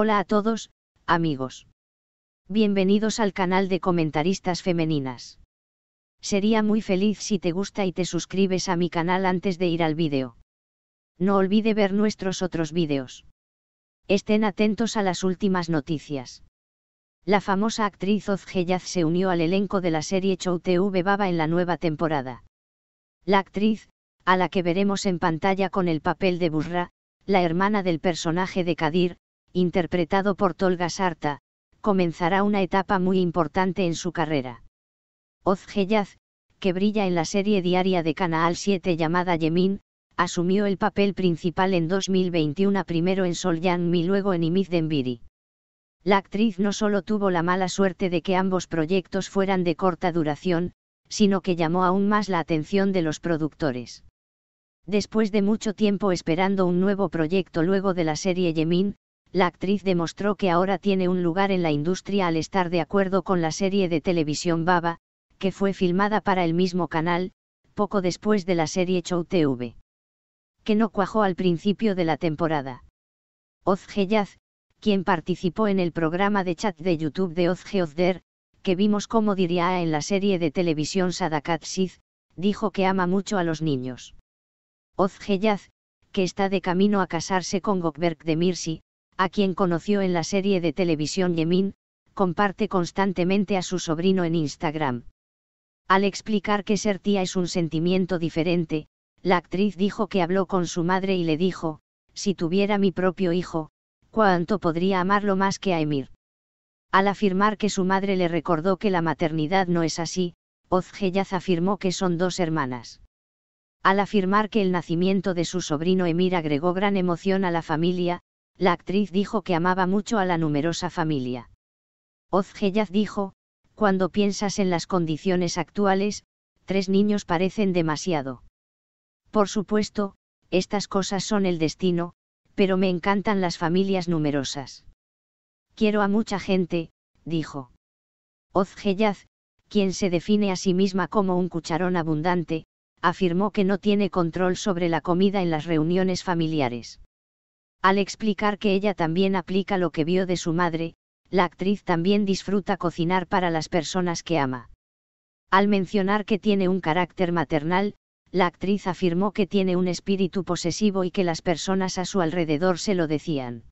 Hola a todos, amigos. Bienvenidos al canal de comentaristas femeninas. Sería muy feliz si te gusta y te suscribes a mi canal antes de ir al vídeo. No olvide ver nuestros otros vídeos. Estén atentos a las últimas noticias. La famosa actriz Oz Geyaz se unió al elenco de la serie Show TV Baba en la nueva temporada. La actriz, a la que veremos en pantalla con el papel de Burra, la hermana del personaje de Kadir, interpretado por Tolga Sarta, comenzará una etapa muy importante en su carrera. Oz Geyaz, que brilla en la serie diaria de Canal 7 llamada Yemin, asumió el papel principal en 2021 primero en Sol y luego en Imid Dembiri. La actriz no solo tuvo la mala suerte de que ambos proyectos fueran de corta duración, sino que llamó aún más la atención de los productores. Después de mucho tiempo esperando un nuevo proyecto luego de la serie Yemin, la actriz demostró que ahora tiene un lugar en la industria al estar de acuerdo con la serie de televisión Baba, que fue filmada para el mismo canal, poco después de la serie Show TV. Que no cuajó al principio de la temporada. Oz Geyaz, quien participó en el programa de chat de YouTube de Oz Geozder, que vimos como diría en la serie de televisión Sadakat Sith, dijo que ama mucho a los niños. Oz Geyaz, que está de camino a casarse con Gokberk de Mirsi, a quien conoció en la serie de televisión Yemin, comparte constantemente a su sobrino en Instagram. Al explicar que ser tía es un sentimiento diferente, la actriz dijo que habló con su madre y le dijo, si tuviera mi propio hijo, cuánto podría amarlo más que a Emir. Al afirmar que su madre le recordó que la maternidad no es así, Ozgeyaz afirmó que son dos hermanas. Al afirmar que el nacimiento de su sobrino Emir agregó gran emoción a la familia, la actriz dijo que amaba mucho a la numerosa familia. Ozgeyaz dijo, cuando piensas en las condiciones actuales, tres niños parecen demasiado. Por supuesto, estas cosas son el destino, pero me encantan las familias numerosas. Quiero a mucha gente, dijo. Ozgeyaz, quien se define a sí misma como un cucharón abundante, afirmó que no tiene control sobre la comida en las reuniones familiares. Al explicar que ella también aplica lo que vio de su madre, la actriz también disfruta cocinar para las personas que ama. Al mencionar que tiene un carácter maternal, la actriz afirmó que tiene un espíritu posesivo y que las personas a su alrededor se lo decían.